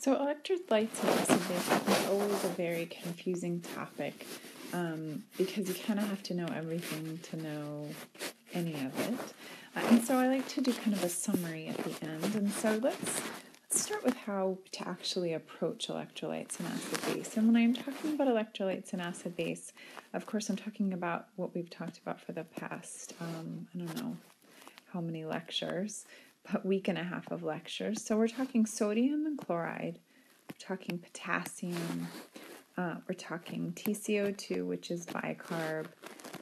So electrolytes and acid base is always a very confusing topic um, because you kind of have to know everything to know any of it. Uh, and so I like to do kind of a summary at the end. And so let's let's start with how to actually approach electrolytes and acid base. And when I'm talking about electrolytes and acid base, of course I'm talking about what we've talked about for the past um, I don't know how many lectures, week and a half of lectures. So we're talking sodium and chloride, we're talking potassium, uh, we're talking TCO2, which is bicarb,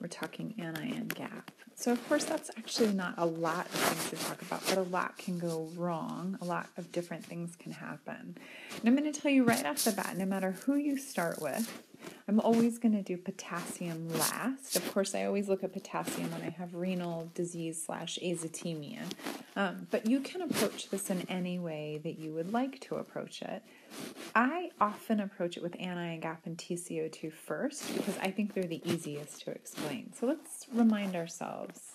we're talking anion gap. So, of course, that's actually not a lot of things to talk about, but a lot can go wrong. A lot of different things can happen. And I'm going to tell you right off the bat no matter who you start with, I'm always going to do potassium last. Of course, I always look at potassium when I have renal disease slash azotemia. Um, but you can approach this in any way that you would like to approach it. I often approach it with anion gap and TCO2 first because I think they're the easiest to explain. So let's remind ourselves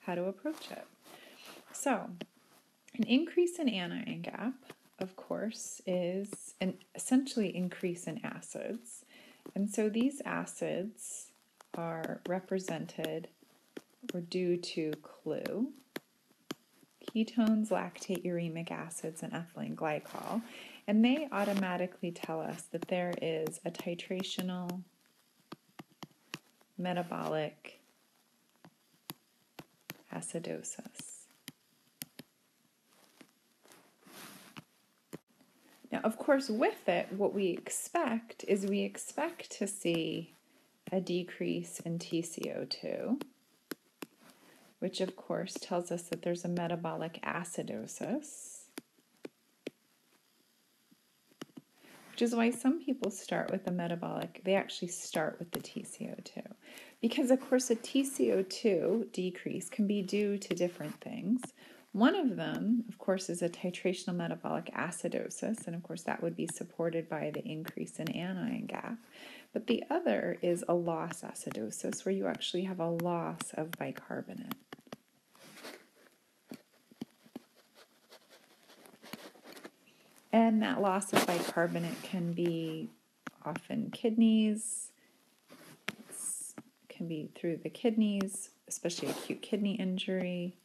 how to approach it. So, an increase in anion gap, of course, is an essentially increase in acids. And so these acids are represented or due to KLUE, ketones, lactate, uremic acids, and ethylene glycol. And they automatically tell us that there is a titrational metabolic acidosis. Now, of course, with it, what we expect is we expect to see a decrease in TCO2, which of course tells us that there's a metabolic acidosis. Which is why some people start with the metabolic, they actually start with the TCO2. Because, of course, a TCO2 decrease can be due to different things. One of them, of course, is a titrational metabolic acidosis, and of course, that would be supported by the increase in anion gap. But the other is a loss acidosis, where you actually have a loss of bicarbonate. And that loss of bicarbonate can be often kidneys, can be through the kidneys, especially acute kidney injury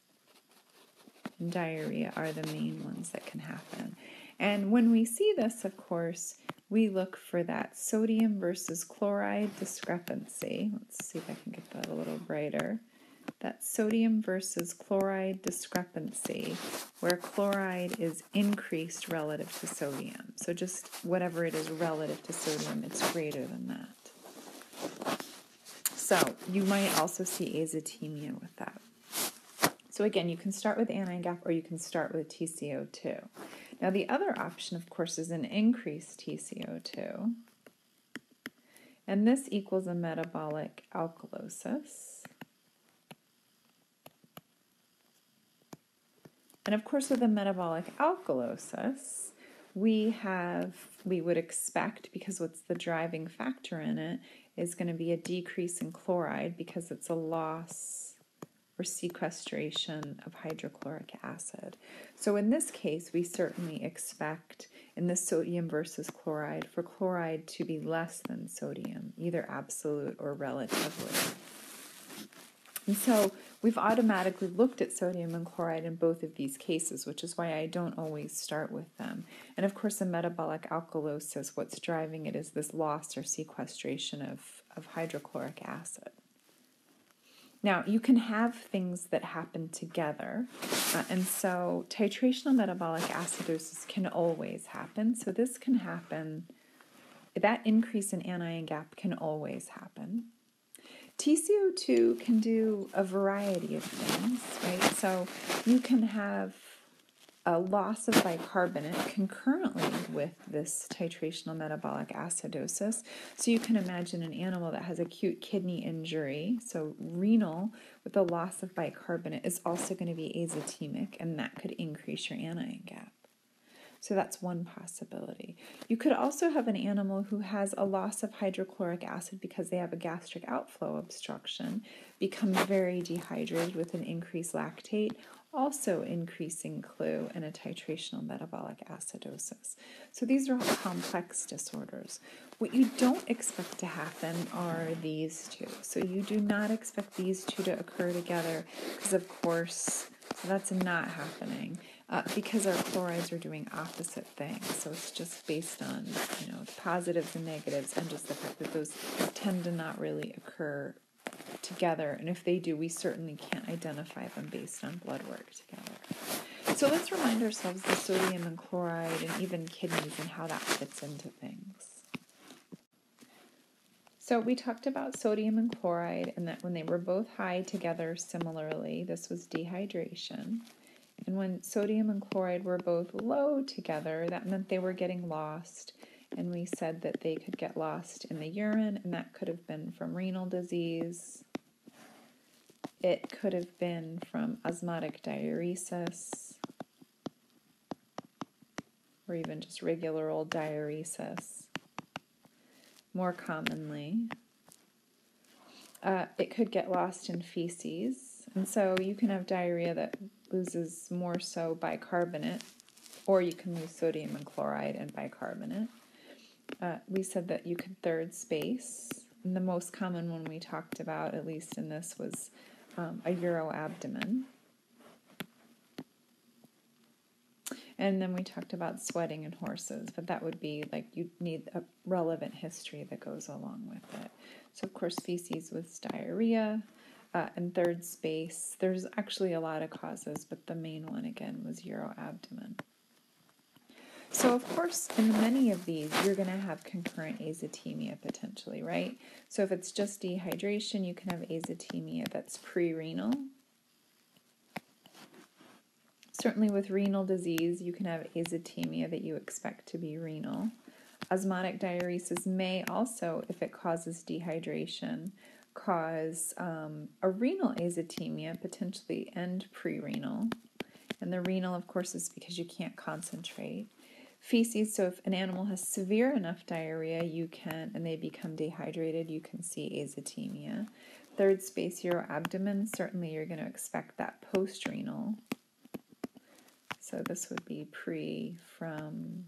and diarrhea are the main ones that can happen. And when we see this, of course, we look for that sodium versus chloride discrepancy. Let's see if I can get that a little brighter. That sodium versus chloride discrepancy, where chloride is increased relative to sodium. So just whatever it is relative to sodium, it's greater than that. So you might also see azotemia with that. So again, you can start with anion gap or you can start with TCO2. Now the other option, of course, is an increased TCO2. And this equals a metabolic alkalosis. And of course, with a metabolic alkalosis, we have, we would expect, because what's the driving factor in it, is going to be a decrease in chloride because it's a loss or sequestration of hydrochloric acid. So in this case, we certainly expect in the sodium versus chloride for chloride to be less than sodium, either absolute or relatively. And so we've automatically looked at sodium and chloride in both of these cases, which is why I don't always start with them. And of course, in metabolic alkalosis, what's driving it is this loss or sequestration of, of hydrochloric acid. Now, you can have things that happen together, uh, and so titrational metabolic acidosis can always happen. So, this can happen, that increase in anion gap can always happen. TCO2 can do a variety of things, right? So, you can have a loss of bicarbonate concurrently with this titrational metabolic acidosis. So you can imagine an animal that has acute kidney injury, so renal with a loss of bicarbonate is also going to be azotemic, and that could increase your anion gap. So that's one possibility. You could also have an animal who has a loss of hydrochloric acid because they have a gastric outflow obstruction, become very dehydrated with an increased lactate, also increasing KLUE and a titrational metabolic acidosis. So these are all complex disorders. What you don't expect to happen are these two. So you do not expect these two to occur together because, of course, so that's not happening uh, because our chlorides are doing opposite things. So it's just based on you know the positives and negatives, and just the fact that those tend to not really occur together. And if they do, we certainly can't identify them based on blood work together. So let's remind ourselves the sodium and chloride and even kidneys and how that fits into things. So we talked about sodium and chloride and that when they were both high together similarly, this was dehydration. And when sodium and chloride were both low together, that meant they were getting lost. And we said that they could get lost in the urine, and that could have been from renal disease. It could have been from osmotic diuresis, or even just regular old diuresis more commonly. Uh, it could get lost in feces, and so you can have diarrhea that loses more so bicarbonate, or you can lose sodium and chloride and bicarbonate. Uh, we said that you could third space, and the most common one we talked about, at least in this, was um, a uroabdomen. And then we talked about sweating in horses, but that would be like you need a relevant history that goes along with it. So, of course, feces with diarrhea. Uh, and third space, there's actually a lot of causes, but the main one again was uroabdomen. So, of course, in many of these, you're going to have concurrent azotemia potentially, right? So, if it's just dehydration, you can have azotemia that's pre renal, Certainly, with renal disease, you can have azotemia that you expect to be renal. Osmotic diuresis may also, if it causes dehydration, cause um, a renal azotemia potentially and pre renal. And the renal, of course, is because you can't concentrate. Feces, so if an animal has severe enough diarrhea, you can, and they become dehydrated, you can see azotemia. Third space, uroabdomen certainly you're going to expect that post renal. So this would be pre from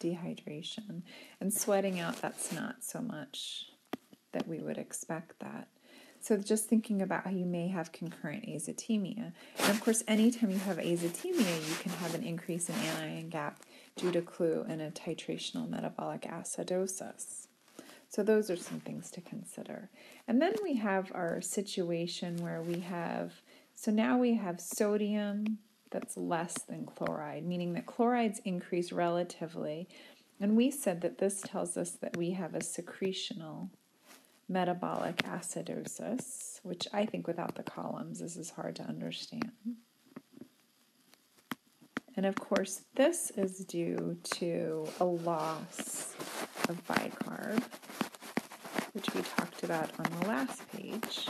dehydration. And sweating out, that's not so much that we would expect that. So just thinking about how you may have concurrent azotemia. And of course, anytime you have azotemia, you can have an increase in anion gap due to KLUE and a titrational metabolic acidosis. So those are some things to consider. And then we have our situation where we have, so now we have sodium, that's less than chloride, meaning that chlorides increase relatively. And we said that this tells us that we have a secretional metabolic acidosis, which I think without the columns this is hard to understand. And of course, this is due to a loss of bicarb, which we talked about on the last page.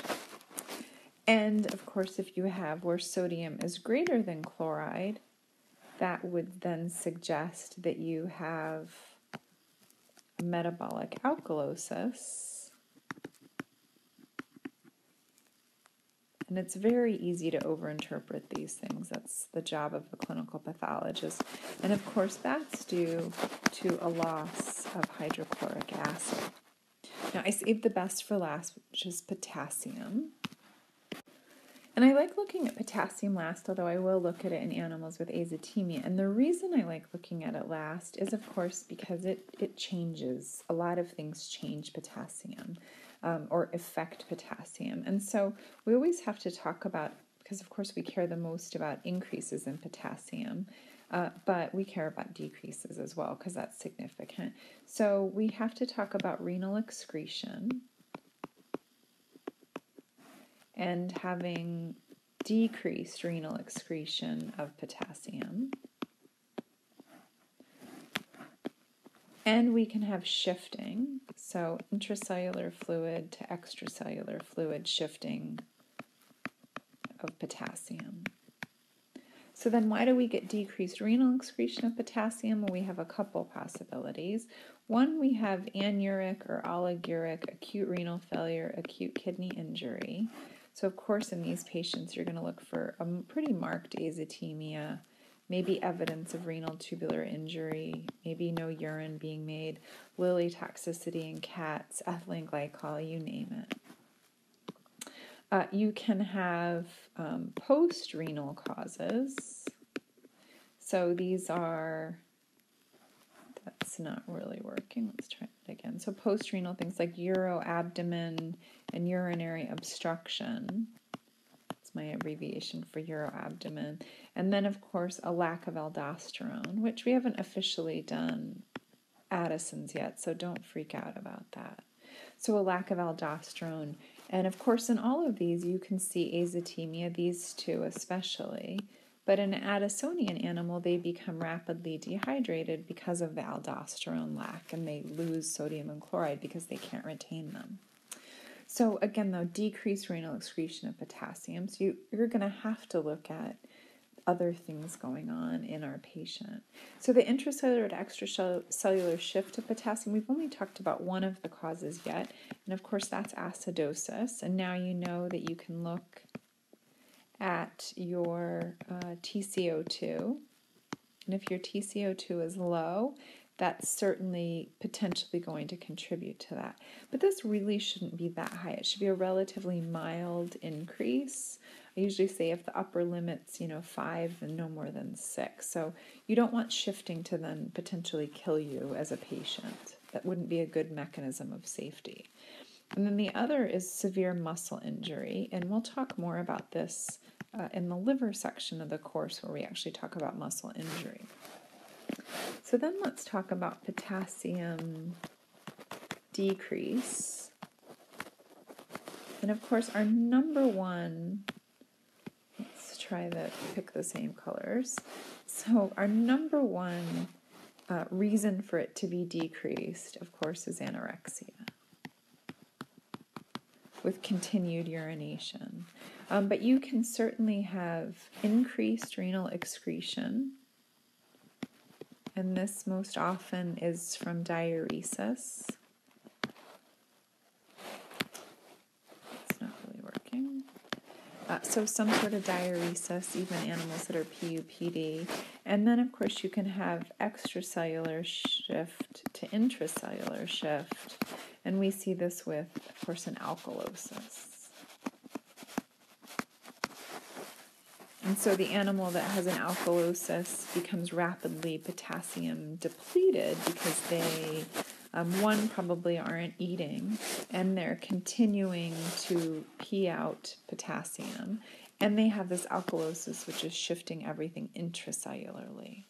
And of course, if you have where sodium is greater than chloride, that would then suggest that you have metabolic alkalosis. And it's very easy to overinterpret these things. That's the job of a clinical pathologist. And of course, that's due to a loss of hydrochloric acid. Now, I saved the best for last, which is potassium. And I like looking at potassium last, although I will look at it in animals with azotemia. And the reason I like looking at it last is, of course, because it, it changes. A lot of things change potassium um, or affect potassium. And so we always have to talk about, because of course we care the most about increases in potassium. Uh, but we care about decreases as well because that's significant. So we have to talk about renal excretion, and having decreased renal excretion of potassium. And we can have shifting, so intracellular fluid to extracellular fluid shifting of potassium. So then why do we get decreased renal excretion of potassium? Well, we have a couple possibilities. One, we have anuric or oliguric acute renal failure, acute kidney injury. So, of course, in these patients, you're going to look for a pretty marked azotemia, maybe evidence of renal tubular injury, maybe no urine being made, lily toxicity in cats, ethylene glycol, you name it. Uh, you can have um, post renal causes. So these are, that's not really working. Let's try it again. So post renal things like uroabdomen and urinary obstruction. That's my abbreviation for uroabdomen. And then, of course, a lack of aldosterone, which we haven't officially done Addison's yet, so don't freak out about that. So, a lack of aldosterone and of course, in all of these, you can see azotemia, these two especially. But in an Addisonian animal, they become rapidly dehydrated because of the aldosterone lack, and they lose sodium and chloride because they can't retain them. So, again, though, decreased renal excretion of potassium. So, you, you're going to have to look at other things going on in our patient. So, the intracellular to extracellular shift of potassium, we've only talked about one of the causes yet, and of course, that's acidosis. And now you know that you can look at your uh, TCO2. And if your TCO2 is low, that's certainly potentially going to contribute to that. But this really shouldn't be that high. It should be a relatively mild increase. I usually say if the upper limit's, you know, five and no more than six. So you don't want shifting to then potentially kill you as a patient. That wouldn't be a good mechanism of safety. And then the other is severe muscle injury, and we'll talk more about this uh, in the liver section of the course where we actually talk about muscle injury. So then let's talk about potassium decrease. And of course, our number one, let's try to pick the same colors. So, our number one uh, reason for it to be decreased, of course, is anorexia with continued urination. Um, but you can certainly have increased renal excretion and this most often is from diuresis. It's not really working. Uh, so some sort of diuresis, even animals that are PUPD. And then, of course, you can have extracellular shift to intracellular shift. And we see this with, of course, an alkalosis. And so the animal that has an alkalosis becomes rapidly potassium depleted because they, um, one, probably aren't eating and they're continuing to pee out potassium. And they have this alkalosis, which is shifting everything intracellularly.